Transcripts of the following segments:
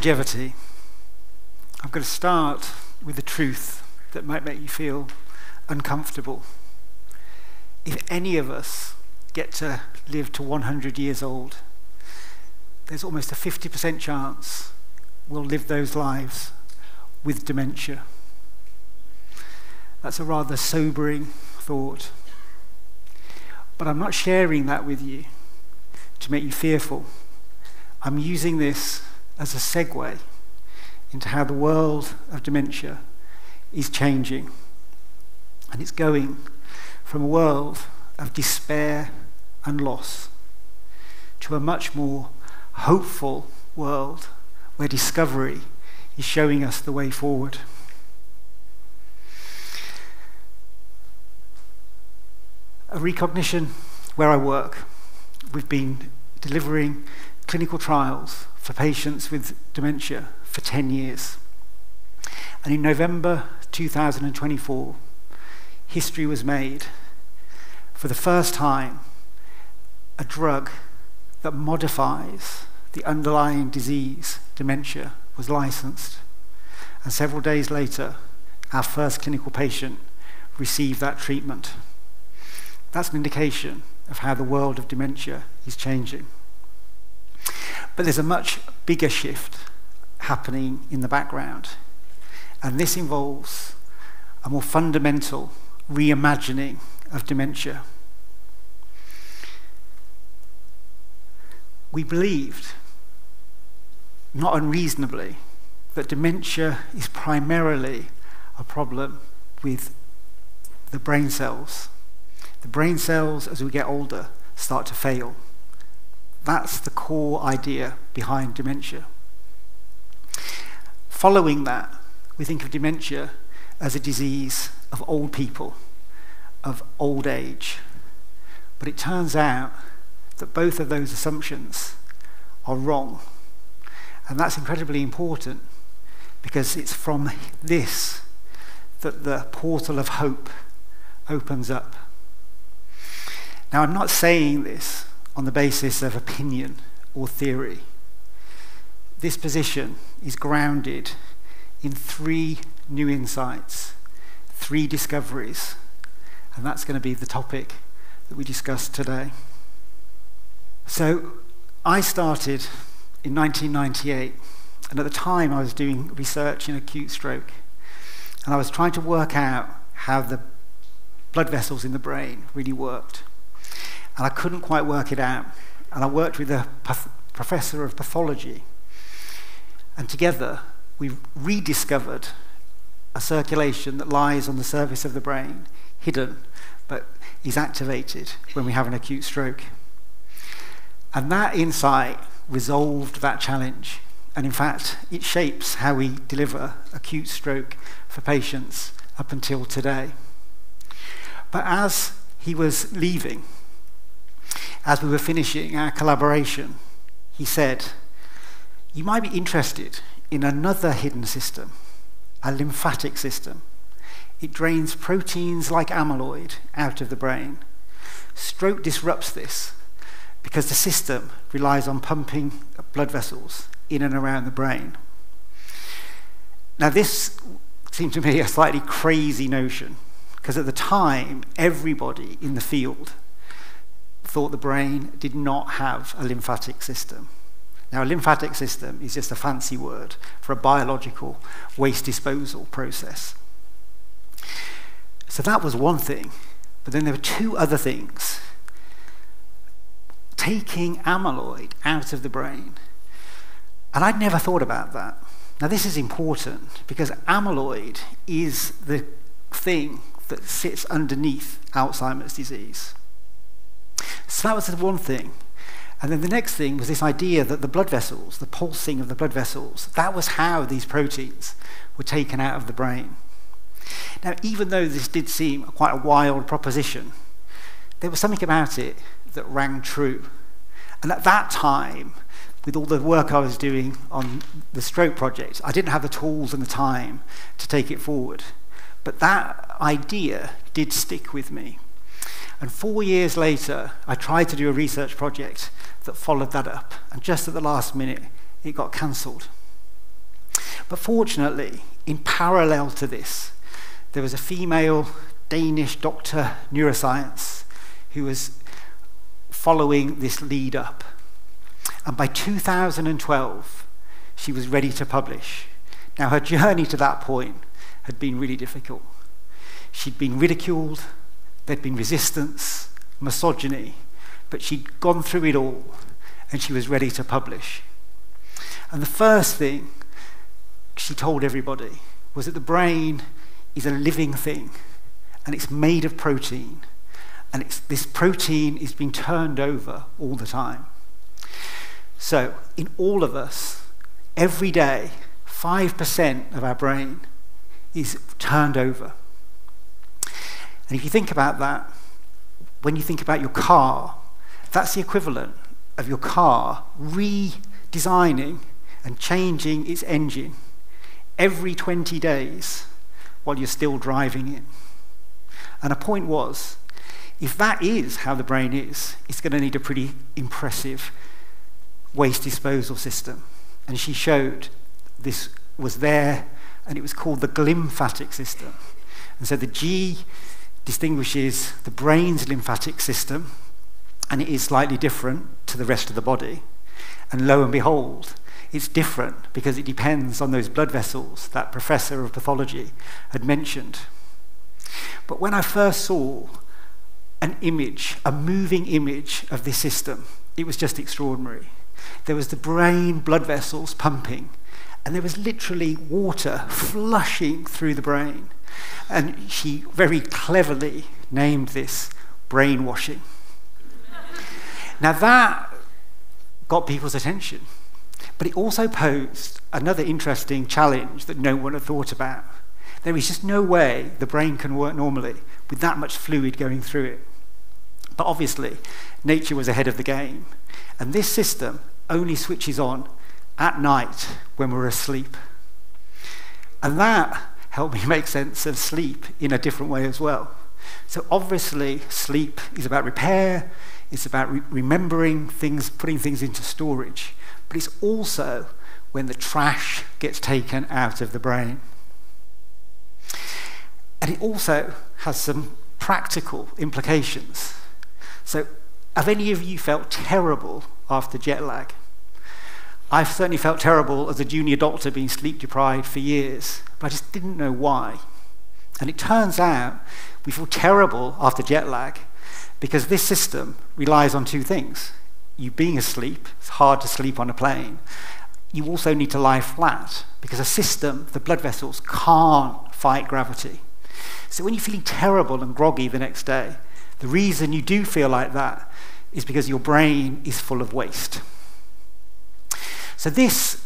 longevity, I'm going to start with the truth that might make you feel uncomfortable. If any of us get to live to 100 years old, there's almost a 50% chance we'll live those lives with dementia. That's a rather sobering thought. But I'm not sharing that with you to make you fearful. I'm using this as a segue into how the world of dementia is changing. And it's going from a world of despair and loss to a much more hopeful world where discovery is showing us the way forward. A Re:Cognition where I work, we've been delivering clinical trials for patients with dementia for 10 years. And in November 2024, history was made. For the first time, a drug that modifies the underlying disease, dementia, was licensed. And several days later, our first clinical patient received that treatment. That's an indication of how the world of dementia is changing. But there's a much bigger shift happening in the background. And this involves a more fundamental reimagining of dementia. We believed, not unreasonably, that dementia is primarily a problem with the brain cells. The brain cells, as we get older, start to fail. That's the core idea behind dementia. Following that, we think of dementia as a disease of old people, of old age. But it turns out that both of those assumptions are wrong. And that's incredibly important because it's from this that the portal of hope opens up. Now, I'm not saying this on the basis of opinion or theory this position is grounded in three new insights, three discoveries, and that's going to be the topic that we discuss today. So, I started in 1998, and at the time I was doing research in acute stroke, and I was trying to work out how the blood vessels in the brain really worked. And I couldn't quite work it out, and I worked with a professor of pathology and together, we rediscovered a circulation that lies on the surface of the brain, hidden, but is activated when we have an acute stroke. And that insight resolved that challenge. And in fact, it shapes how we deliver acute stroke for patients up until today. But as he was leaving, as we were finishing our collaboration, he said, you might be interested in another hidden system, a lymphatic system. It drains proteins like amyloid out of the brain. Stroke disrupts this because the system relies on pumping blood vessels in and around the brain. Now, this seemed to me a slightly crazy notion because at the time, everybody in the field thought the brain did not have a lymphatic system. Now, a lymphatic system is just a fancy word for a biological waste disposal process. So that was one thing. But then there were two other things. Taking amyloid out of the brain. And I'd never thought about that. Now, this is important because amyloid is the thing that sits underneath Alzheimer's disease. So that was the one thing. And then the next thing was this idea that the blood vessels, the pulsing of the blood vessels, that was how these proteins were taken out of the brain. Now, even though this did seem quite a wild proposition, there was something about it that rang true. And at that time, with all the work I was doing on the stroke project, I didn't have the tools and the time to take it forward. But that idea did stick with me. And four years later, I tried to do a research project that followed that up. And just at the last minute, it got cancelled. But fortunately, in parallel to this, there was a female Danish doctor neuroscience who was following this lead up. And by 2012, she was ready to publish. Now, her journey to that point had been really difficult. She'd been ridiculed, there'd been resistance, misogyny, but she'd gone through it all and she was ready to publish. And the first thing she told everybody was that the brain is a living thing and it's made of protein. And this protein is being turned over all the time. So, in all of us, every day, 5% of our brain is turned over. And if you think about that, when you think about your car, that's the equivalent of your car redesigning and changing its engine every 20 days while you're still driving it. And a point was, if that is how the brain is, it's going to need a pretty impressive waste disposal system. And she showed this was there, and it was called the glymphatic system. And so the G distinguishes the brain's lymphatic system, and it is slightly different to the rest of the body. And lo and behold, it's different because it depends on those blood vessels that professor of pathology had mentioned. But when I first saw an image, a moving image of this system, it was just extraordinary. There was the brain blood vessels pumping, and there was literally water flushing through the brain. And she very cleverly named this brainwashing. now that got people's attention, but it also posed another interesting challenge that no one had thought about. There is just no way the brain can work normally with that much fluid going through it. But obviously, nature was ahead of the game. And this system only switches on at night when we're asleep. And that helped me make sense of sleep in a different way as well. So obviously, sleep is about repair, it's about re remembering things, putting things into storage, but it's also when the trash gets taken out of the brain. And it also has some practical implications. So, have any of you felt terrible after jet lag? I've certainly felt terrible as a junior doctor being sleep deprived for years, but I just didn't know why. And it turns out we feel terrible after jet lag because this system relies on two things. You being asleep, it's hard to sleep on a plane. You also need to lie flat because a system, the blood vessels, can't fight gravity. So when you're feeling terrible and groggy the next day, the reason you do feel like that is because your brain is full of waste. So this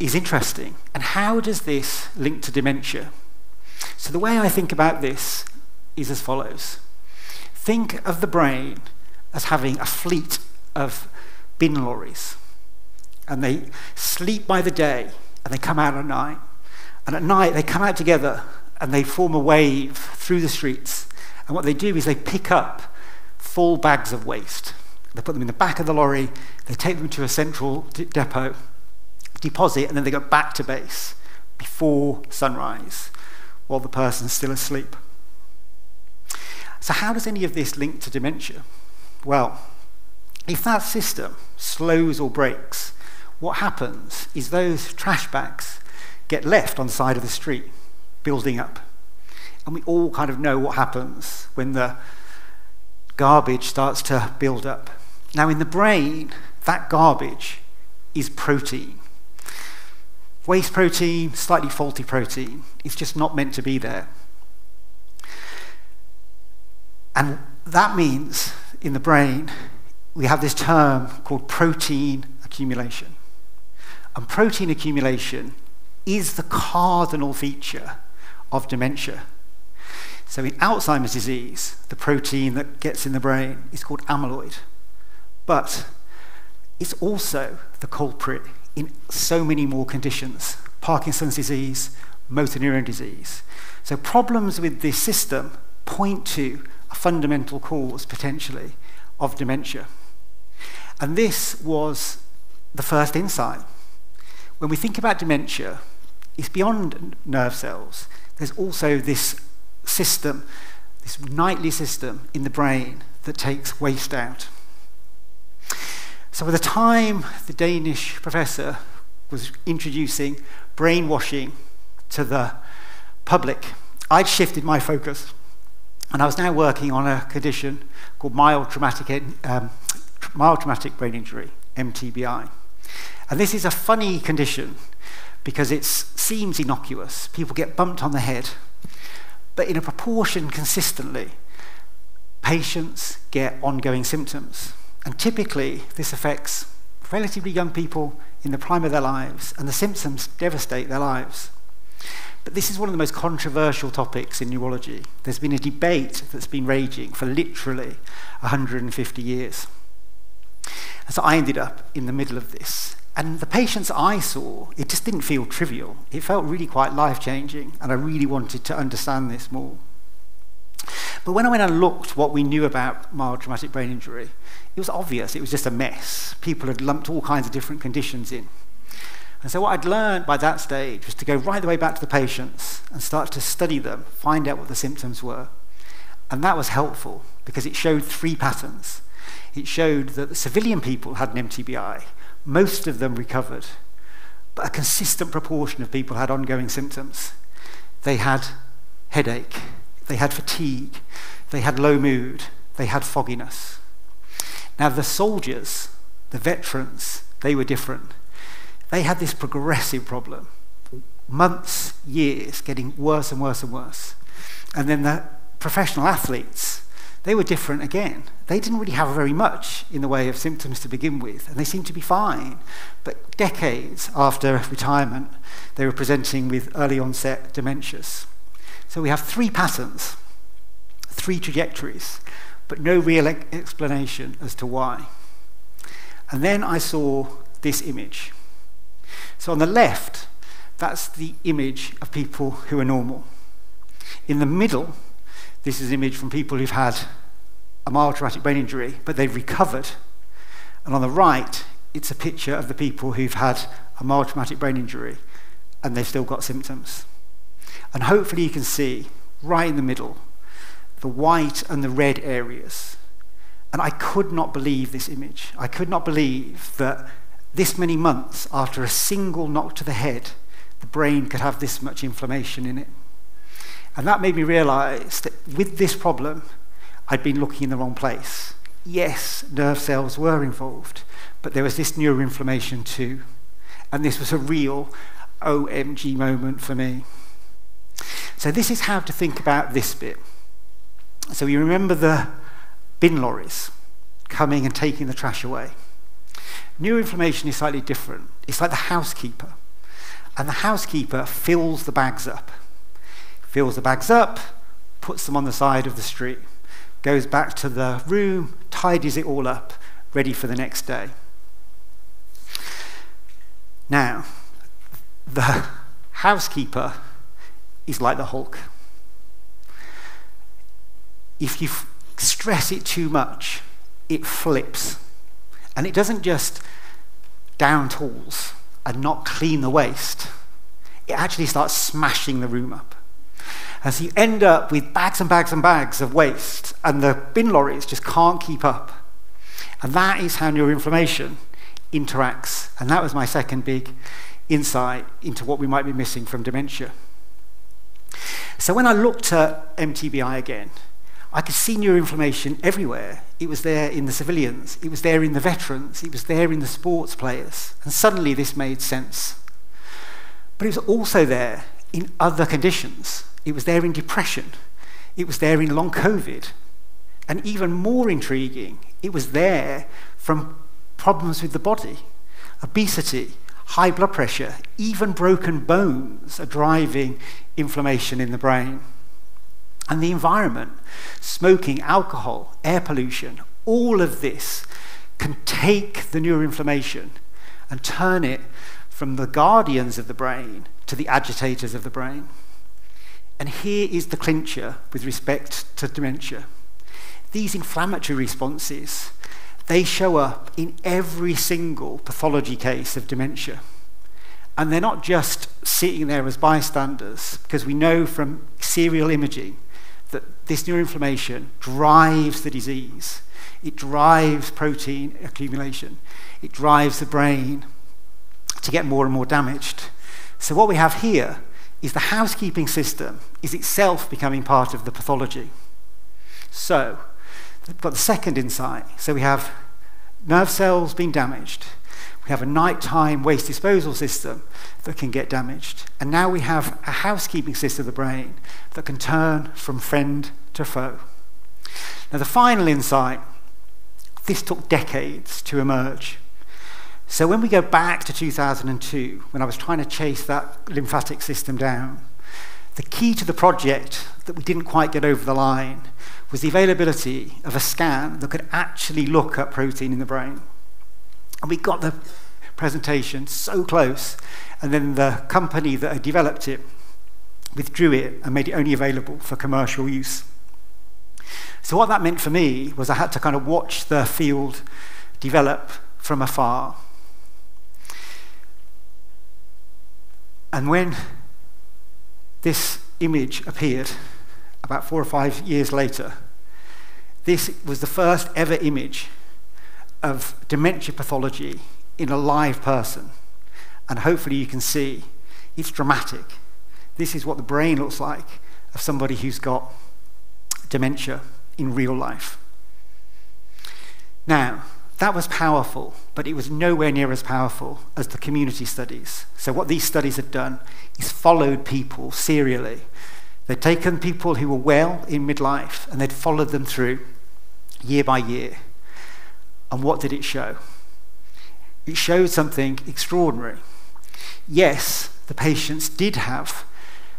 is interesting. And how does this link to dementia? So the way I think about this is as follows. Think of the brain as having a fleet of bin lorries. And they sleep by the day and they come out at night. And at night they come out together and they form a wave through the streets. And what they do is they pick up full bags of waste. They put them in the back of the lorry, they take them to a central depot, deposit, and then they go back to base before sunrise while the person's still asleep. So, how does any of this link to dementia? Well, if that system slows or breaks, what happens is those trash bags get left on the side of the street building up. And we all kind of know what happens when the garbage starts to build up. Now, in the brain, that garbage is protein. Waste protein, slightly faulty protein. It's just not meant to be there. And that means in the brain, we have this term called protein accumulation. And protein accumulation is the cardinal feature of dementia. So in Alzheimer's disease, the protein that gets in the brain is called amyloid. But it's also the culprit in so many more conditions Parkinson's disease, motor neuron disease. So problems with this system point to a fundamental cause, potentially, of dementia. And this was the first insight. When we think about dementia, it's beyond nerve cells. There's also this system, this nightly system in the brain that takes waste out. So by the time the Danish professor was introducing brainwashing to the public, I'd shifted my focus. And I was now working on a condition called mild traumatic, um, mild traumatic brain injury, MTBI. And this is a funny condition because it seems innocuous. People get bumped on the head. But in a proportion consistently, patients get ongoing symptoms. And typically, this affects relatively young people in the prime of their lives, and the symptoms devastate their lives. But this is one of the most controversial topics in neurology. There's been a debate that's been raging for literally 150 years. And so I ended up in the middle of this. And the patients I saw, it just didn't feel trivial. It felt really quite life changing, and I really wanted to understand this more. But when I went and looked what we knew about mild traumatic brain injury, it was obvious it was just a mess. People had lumped all kinds of different conditions in. And so what I'd learned by that stage was to go right the way back to the patients and start to study them, find out what the symptoms were. And that was helpful because it showed three patterns. It showed that the civilian people had an MTBI, most of them recovered, but a consistent proportion of people had ongoing symptoms. They had headache, they had fatigue, they had low mood, they had fogginess. Now, the soldiers, the veterans, they were different. They had this progressive problem, months, years, getting worse and worse and worse. And then the professional athletes, they were different again. They didn't really have very much in the way of symptoms to begin with, and they seemed to be fine. But decades after retirement, they were presenting with early onset dementias. So we have three patterns, three trajectories, but no real explanation as to why. And then I saw this image. So on the left, that's the image of people who are normal. In the middle, this is an image from people who've had a mild traumatic brain injury, but they've recovered. And on the right, it's a picture of the people who've had a mild traumatic brain injury and they've still got symptoms. And hopefully you can see right in the middle the white and the red areas. And I could not believe this image. I could not believe that this many months after a single knock to the head, the brain could have this much inflammation in it. And that made me realize that with this problem, I'd been looking in the wrong place. Yes, nerve cells were involved, but there was this neuroinflammation too. And this was a real OMG moment for me. So this is how to think about this bit. So you remember the bin lorries coming and taking the trash away. New Neuroinflammation is slightly different. It's like the housekeeper. And the housekeeper fills the bags up. Fills the bags up, puts them on the side of the street, goes back to the room, tidies it all up, ready for the next day. Now, the housekeeper is like the Hulk. If you stress it too much, it flips. And it doesn't just down tools and not clean the waste. It actually starts smashing the room up. And so you end up with bags and bags and bags of waste, and the bin lorries just can't keep up. And that is how neuroinflammation interacts. And that was my second big insight into what we might be missing from dementia. So when I looked at MTBI again, I could see neuroinflammation everywhere. It was there in the civilians, it was there in the veterans, it was there in the sports players. And suddenly this made sense. But it was also there in other conditions. It was there in depression. It was there in long COVID. And even more intriguing, it was there from problems with the body, obesity, high blood pressure, even broken bones are driving inflammation in the brain. And the environment, smoking, alcohol, air pollution, all of this can take the neuroinflammation and turn it from the guardians of the brain to the agitators of the brain. And here is the clincher with respect to dementia. These inflammatory responses they show up in every single pathology case of dementia. And they're not just sitting there as bystanders, because we know from serial imaging that this neuroinflammation drives the disease. It drives protein accumulation. It drives the brain to get more and more damaged. So what we have here is the housekeeping system is itself becoming part of the pathology. So, got the second insight. So we have nerve cells being damaged. We have a nighttime waste disposal system that can get damaged. And now we have a housekeeping system of the brain that can turn from friend to foe. Now, the final insight this took decades to emerge. So, when we go back to 2002, when I was trying to chase that lymphatic system down, the key to the project that we didn't quite get over the line was the availability of a scan that could actually look at protein in the brain. And we got the presentation so close, and then the company that had developed it withdrew it and made it only available for commercial use. So, what that meant for me was I had to kind of watch the field develop from afar. And when this image appeared, about four or five years later, this was the first ever image of dementia pathology in a live person. And hopefully you can see it's dramatic. This is what the brain looks like of somebody who's got dementia in real life. Now, that was powerful, but it was nowhere near as powerful as the community studies. So, what these studies had done is followed people serially. They'd taken people who were well in midlife and they'd followed them through year by year. And what did it show? It showed something extraordinary. Yes, the patients did have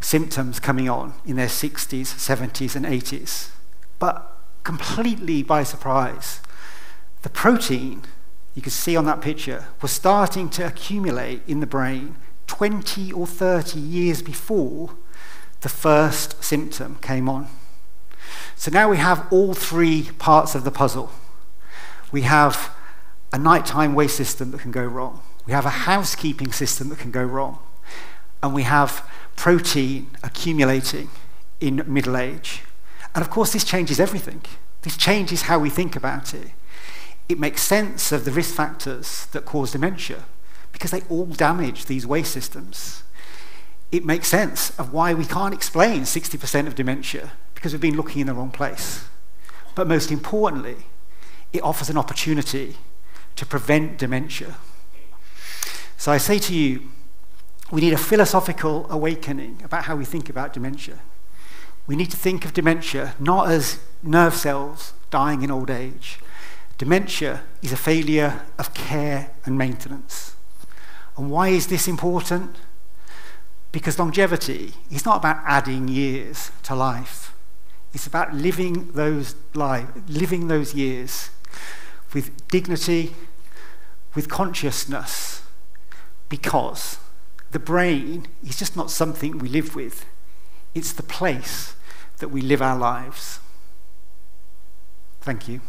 symptoms coming on in their 60s, 70s, and 80s, but completely by surprise the protein you can see on that picture was starting to accumulate in the brain 20 or 30 years before the first symptom came on. So now we have all three parts of the puzzle. We have a nighttime waste system that can go wrong. We have a housekeeping system that can go wrong. And we have protein accumulating in middle age. And of course, this changes everything. This changes how we think about it it makes sense of the risk factors that cause dementia because they all damage these waste systems. It makes sense of why we can't explain 60% of dementia because we've been looking in the wrong place. But most importantly, it offers an opportunity to prevent dementia. So I say to you, we need a philosophical awakening about how we think about dementia. We need to think of dementia not as nerve cells dying in old age, Dementia is a failure of care and maintenance. And why is this important? Because longevity is not about adding years to life. It's about living those life, living those years with dignity, with consciousness, because the brain is just not something we live with. It's the place that we live our lives. Thank you.